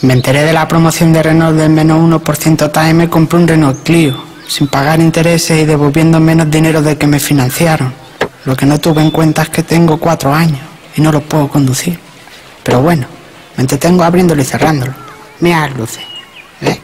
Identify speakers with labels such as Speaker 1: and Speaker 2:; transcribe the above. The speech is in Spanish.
Speaker 1: Me enteré de la promoción de Renault del menos 1% TAE y compré un Renault Clio, sin pagar intereses y devolviendo menos dinero del que me financiaron. Lo que no tuve en cuenta es que tengo cuatro años y no lo puedo conducir. Pero bueno, me entretengo abriéndolo y cerrándolo. Mira las luces. ¿eh?